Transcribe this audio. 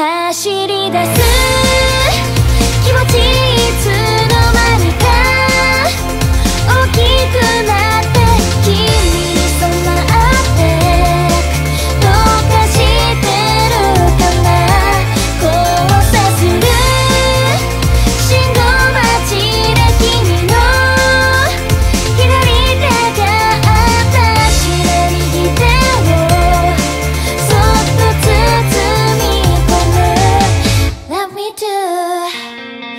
走り出す Oh.